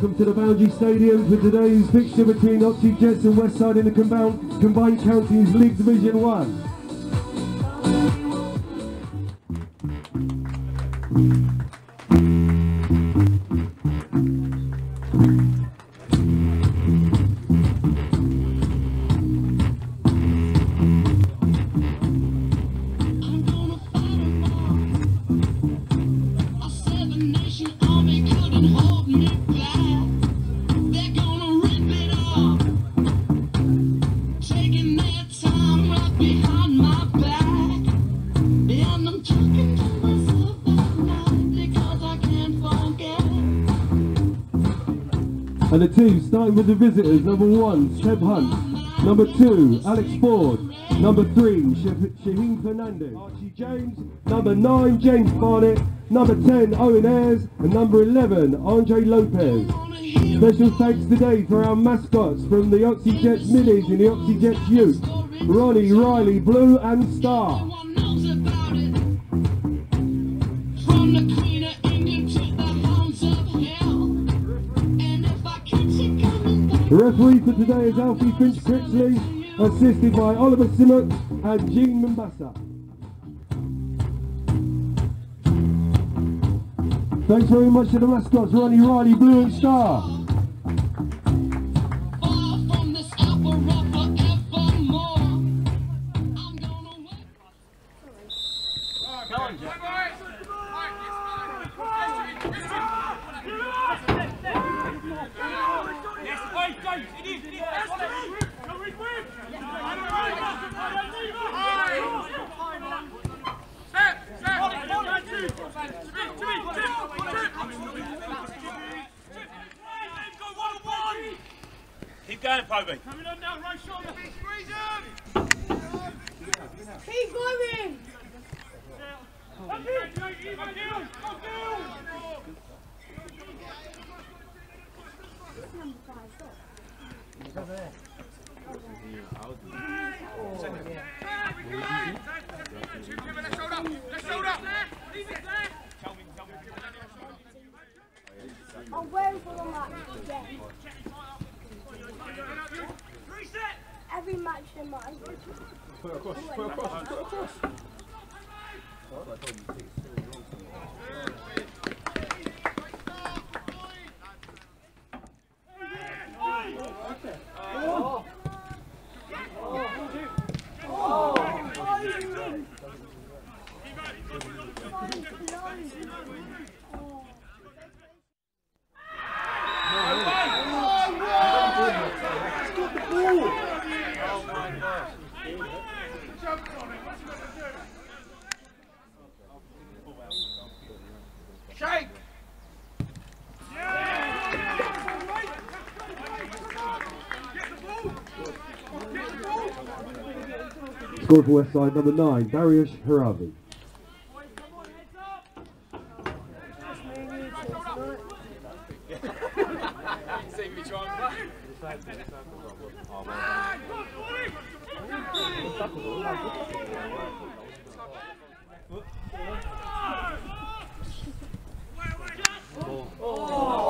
Welcome to the Boundary Stadium for today's fixture between Oxhey Jets and Westside in the combined, combined counties League Division 1. And the team starting with the visitors, number one, Seb Hunt. Number two, Alex Ford. Number three, Shah- Shaheen Fernandez. Archie James. Number nine, James Barnett. Number 10, Owen Ayres. And number 11, Andre Lopez. Special thanks today for our mascots from the Oxhey Jets Minis and the Oxhey Jets Youth. Ronnie, Riley, Blue and Star. The referee for today is Alfie Finch Critchley, assisted by Oliver Simmock and Jean Mombassa. Thanks very much to the mascots, Ronnie, Riley, Blue and Star. Going, Poby. Keep going! I'm waiting for the match again. Every match they might. Scored for Westside number nine, Darius Haravi. Oh,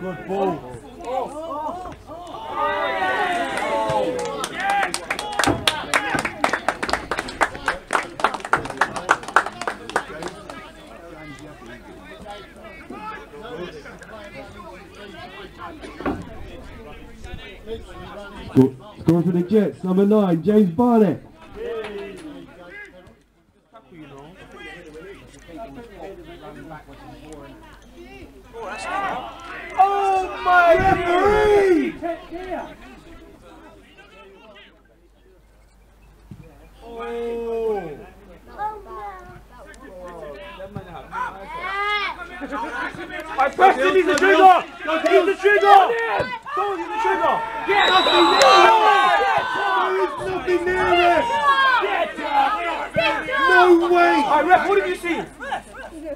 Good ball. Score, for the Jets, number nine, James Barnett. Oh, that's not. Oh my Referee! Oh. I pressed him, he's the trigger! He's the trigger! Someone he's the trigger! Get Nothing near it! No way! Alright, ref, what have you seen?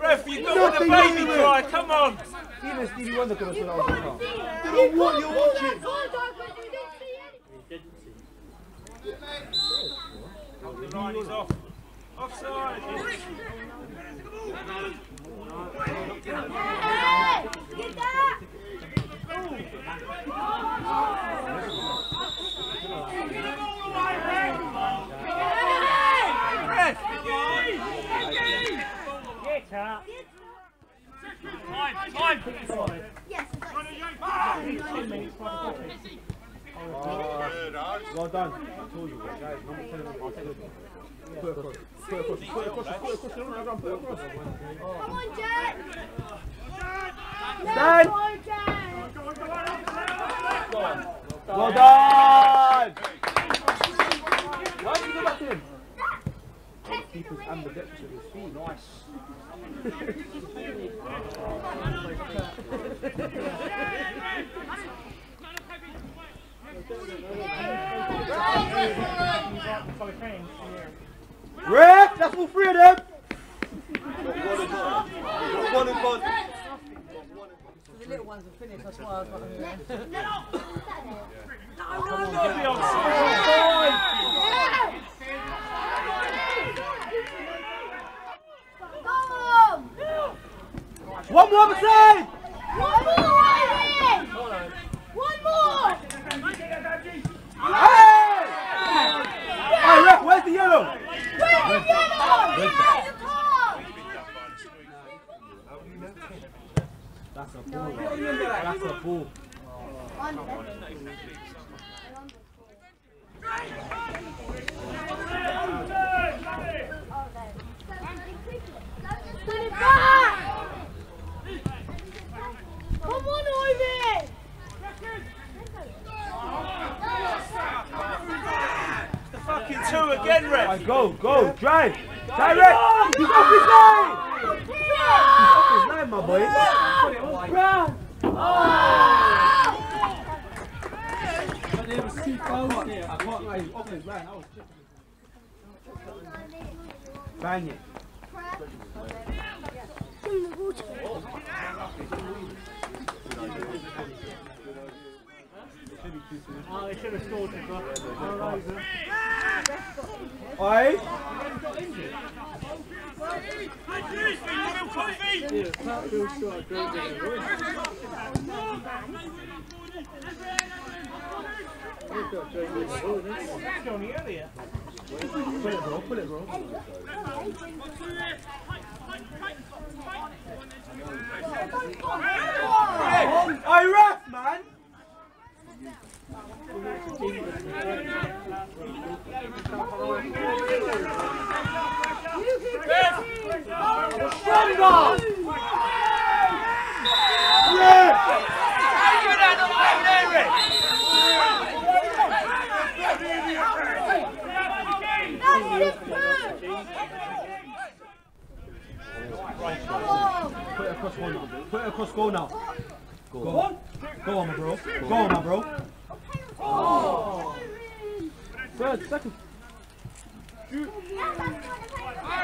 Ref, you got the Nothing baby near it. cry. Come on. Even Stevie Wonder could have said I was wrong. don't know what you're watching. The line is off. Offside. Well done. I told you, guys. Number 10, I'll take it. Come on, Jen. Stand. Well done! Why did you go back to him? Keepers ambidextrous with his feet. Nice. Ref, that's all three of them. One and one. The little ones are finished, that's why I was like, Don't be offside. Come One more beside. One more, Ivan! One more! Hey, ref, where's the yellow? Where's the yellow? Where's the card? The fucking two again, ref. Go, go, drive. Direct. He's off his line. Off his line, my boy. Put it on ground. I can't lie, he's off. I was Bang it. oh, they should have scored it, bro. Oh, Oi. Pull it, bro. Pull it, ref, man. Stronger. Put it across goal now. Put it across goal now. Go on. Go on, my bro. Go on, my bro. Third, second.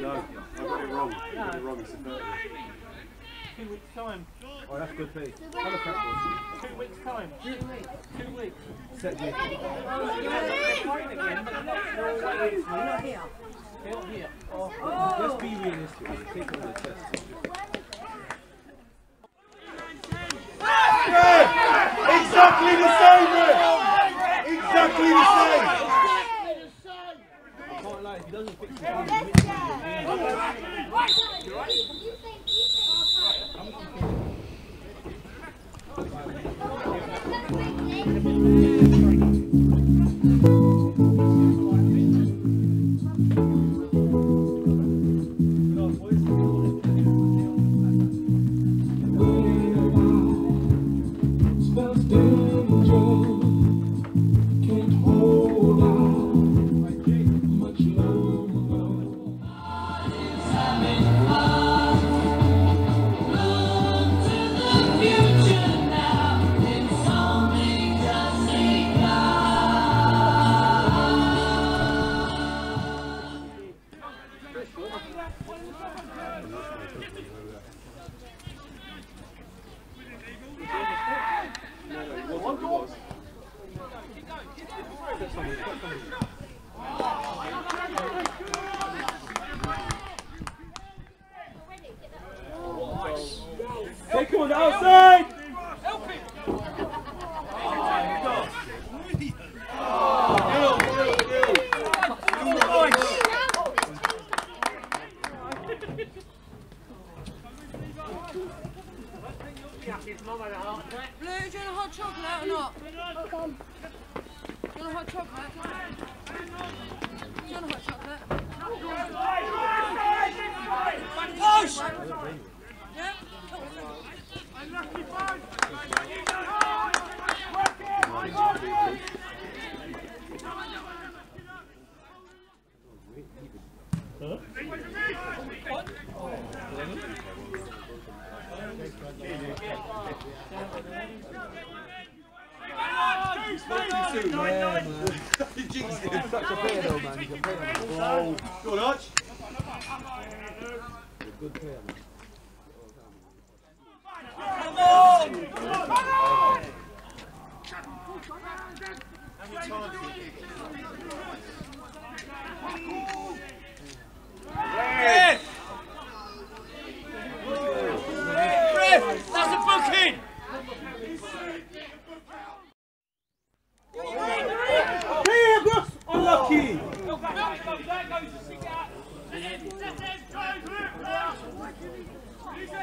No, I got it wrong. I got it wrong. It's a 30. two weeks' time. Oh, that's good play. Have a crack. Two weeks' time. Two weeks. Set Jake. They're again, but they're not, here. Be realistic. Take to the chest. Exactly the same, man. Exactly the same. Take on the outside! Blue, do you want a hot chocolate or not? Do you want a hot chocolate? Do you want a hot chocolate? Push! Yeah? He's such a player though, man. He's a player. man. Go on, Arch. Good player, man. Go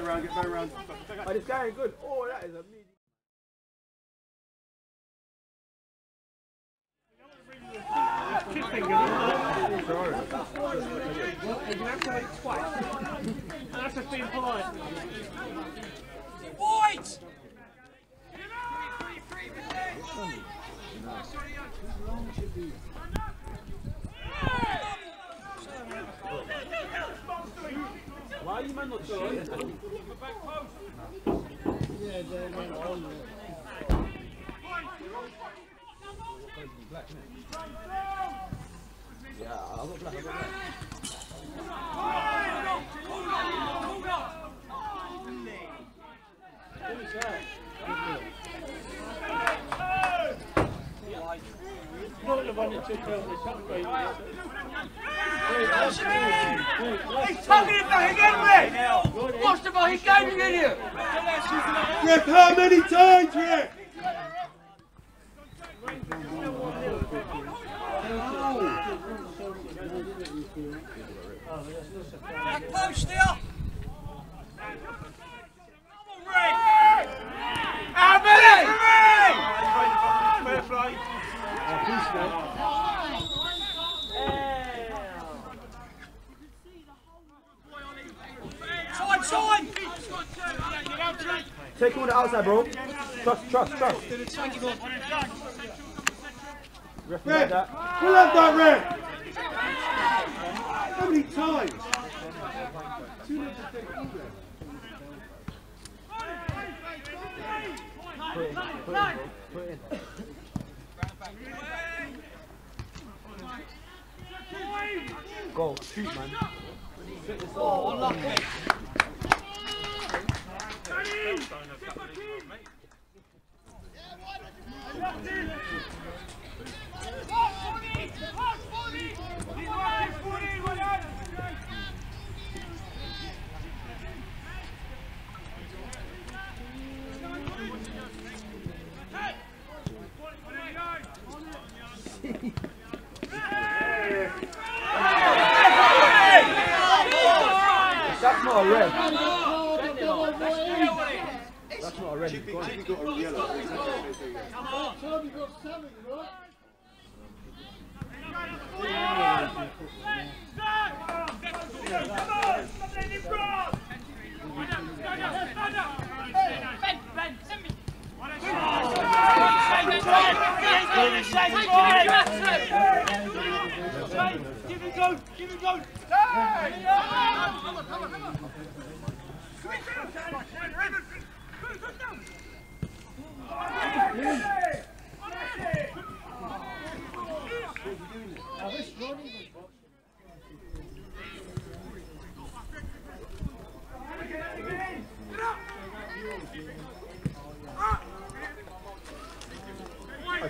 round, get go round. This guy ain't good. Oh, that is a meaty. That's just being polite. Why are you man not shooting? Yeah, I've got black, I've got black. The one that took out the shot. He's it back again, Rick! What's the fucking game, you idiot? Rick, how many times, Rick? Post here! Side, side! Take him on the outside, bro. Trust, trust, trust. Ref, like that. pull up that, Rick! How many times? Go, shoot, man. Oh, That's not a red. That's not a red. Go on. Give it go! Give it go! I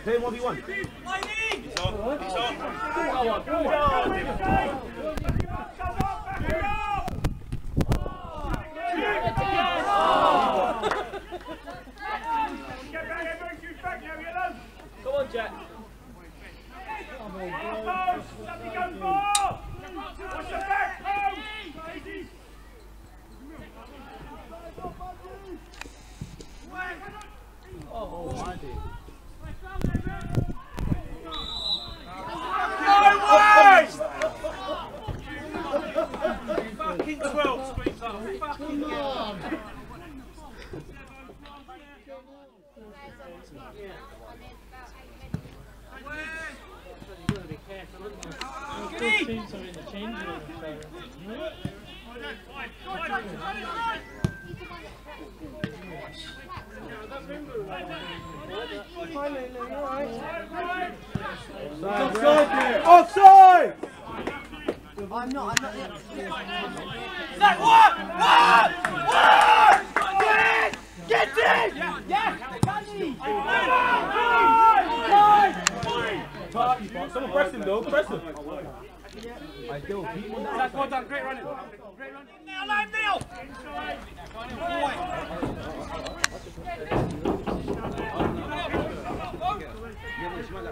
play 1v1. He's on. He's on. Get back, everyone shoots back now, yellow! Come on, Jack. Post! Something goes for! Watch the back post! Easy! Oh, I did. Fucking 12 screams up. Fucking hell. Offside! I'm not, I'm not. That what? What? What? Get in! Get in! But someone press him though. Press him. I that. That's well done, great running. Great running. Now, line Neil!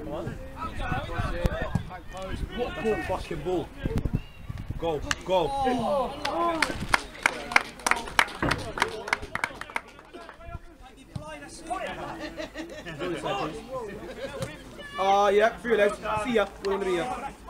What a fucking ball. Go, go. Ah, yeah, three legs. See ya. We're gonna be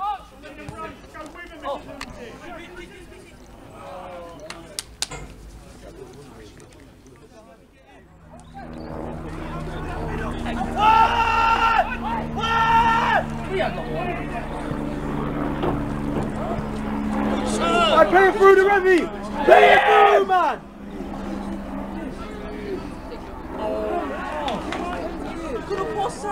play it through the Remy! Play it through, man! Could have passed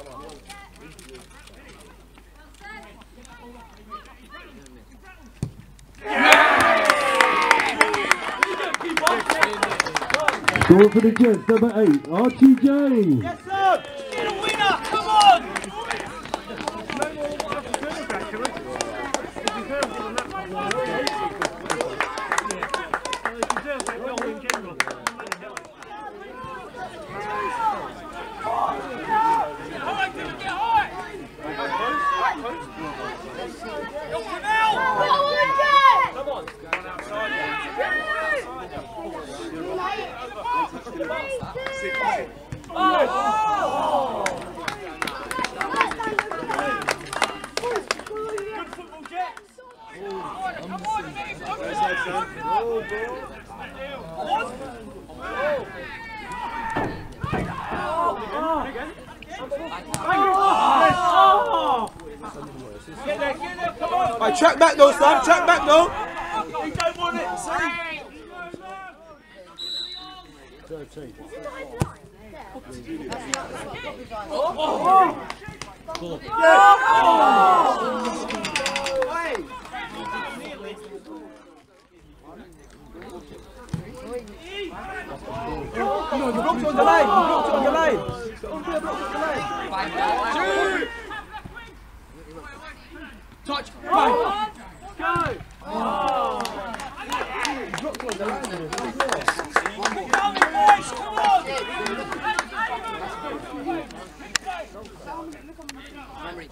out. He's on a yellow and all. Fucking dick chop you. Score for the Jets, number eight, Archie James. Get a winner! Come on! High, get high! Yo, Canal! Come on! Outside. Come on! Right, track back though, Track. He don't want it. See? Blocks on the line. Blocks on the line. Don't be a block on the line. Come on,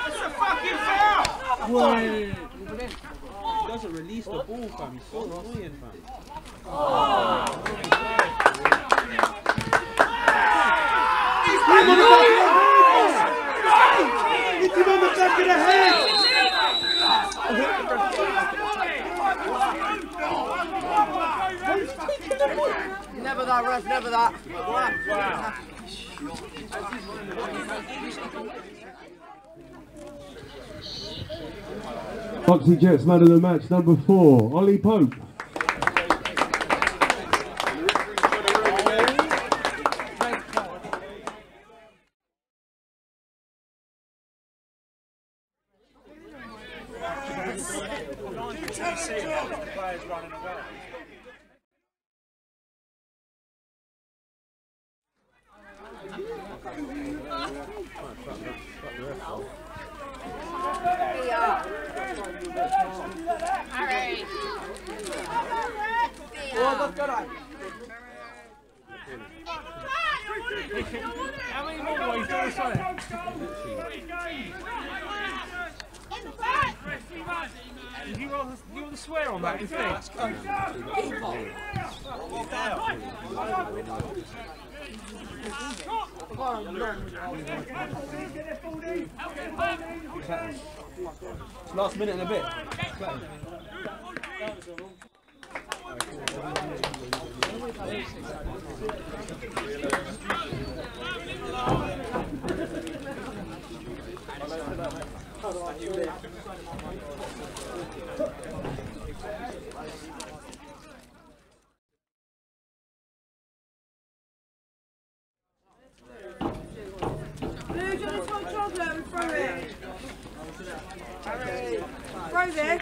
That's a fucking foul. Doesn't release the ball, fam. He's so annoying, fam. Hit him on the back of the head. Never that, ref, never that. Oxhey Jets man of the match, number four, Ollie Pope. Players running about. How many more ways do you say? You want, you want to swear on that instead? It's last minute and a bit. Pois é.